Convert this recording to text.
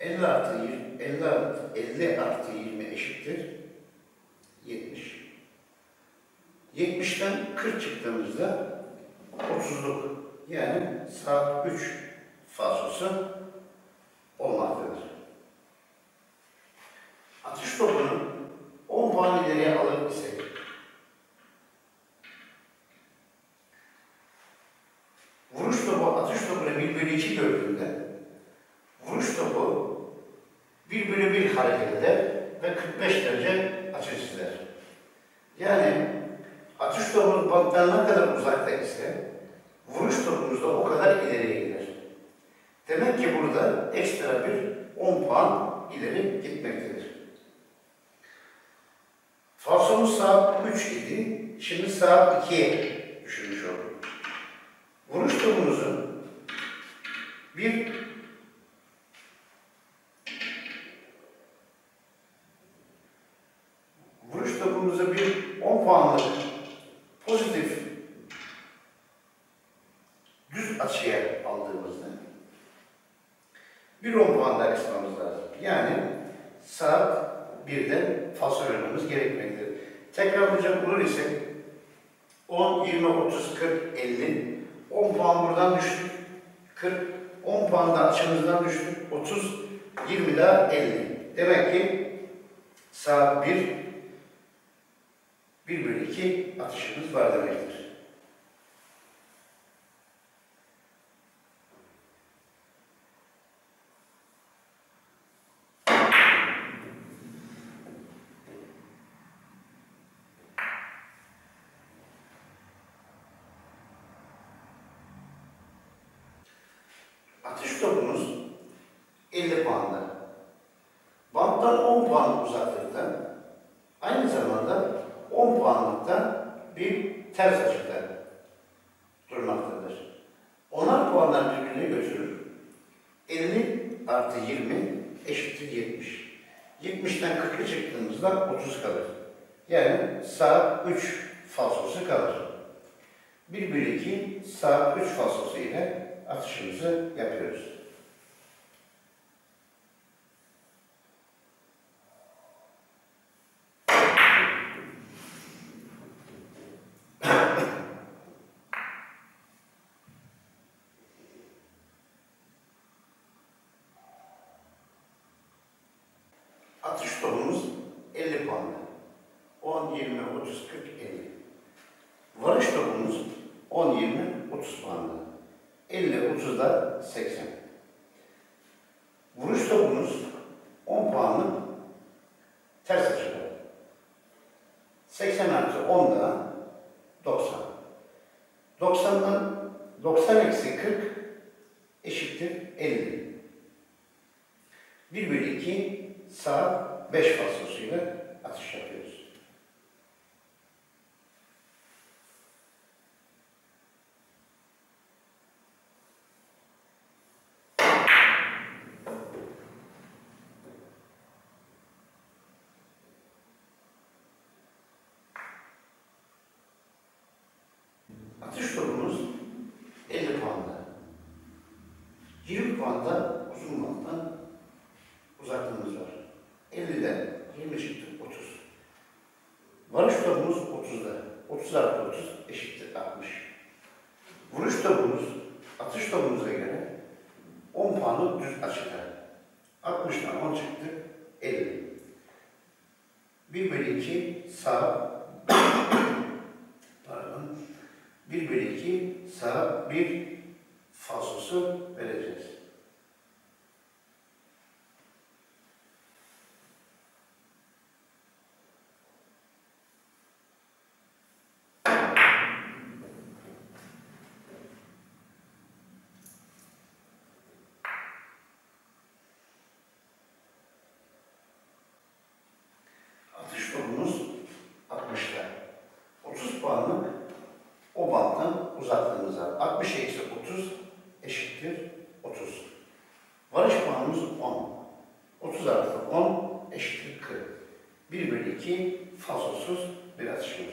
50 artı 20, 50 artı, 50 artı 20 eşittir 70. 70'ten 40 çıktığımızda 30'luk yani saat 3 falsosu olmaktadır. Atış topunu 10 puan ileriye alır isek vuruş topu atış topunu 1 bölü 2 gördüğünde vuruş topu 1 bölü 1 hareket eder ve 45 derece açı çizer. Yani atış topumuz banttan ne kadar uzakta ise vuruş topumuz da o kadar ileriye gider. Demek ki burada ekstra bir 10 puan ileri gitmektedir. Falsomuz saat 3 idi. Şimdi saat 2'ye düşürmüş olduk. Vuruş topumuzun bir vuruş topumuzu bir 10 puanlık pozitif düz açıya aldığımızda bir 10 puan daha lazım. Yani saat 1'de fasıl oynamamız gerekmektedir. Tekrarlayacak olur ise 10, 20, 30, 40, 50. 10 puan buradan düştük. 40, 10 puan da açımızdan düştük. 30, 20 daha 50. Demek ki saat 1, 1 bölü 2 atışımız var demektir. Atış topumuz 50 puanda. Banttan 10 puan uzaklıkta, aynı zamanda 10 puanlıkta bir ters açıkta durmaktadır. Onar puanlar birbirine götürür. 50 artı 20 eşittir 70. 70'ten 40'ı çıktığımızda 30 kalır. Yani saat 3 falsosu kalır. 1 bölü 2 saat 3 falsosu ile atışımızı yapıyoruz. Atış topumuz 50 puanlı. 10, 20, 30, 40, 50. Varış topumuz 10, 20, 30 puanlı. 50, 30 da 80. Vuruş topumuz 10 puanlık ters açıda. 80 artı 10 da 90. 90'dan 90 eksi 40 eşittir 50. 1 bölü 2 saat 5 faslosuyla atış yapıyoruz. Atış topumuz 50 puanda. 20 puanda uzun banttan uzaklığımız var. 50'den 20 çıktı 30. Varış topumuz 30'da. 30 artı 30 eşittir 60. Vuruş topumuz atış topumuza göre 10 puanı düz açıkta. 60'dan 10 çıktı 50. 1 bölü 2 sağ pardon 1 bölü 2 sağ 1 falsosu vereceğiz. ki fasosuz biraz şey